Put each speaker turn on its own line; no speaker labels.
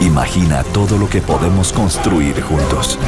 Imagina todo lo que podemos construir juntos.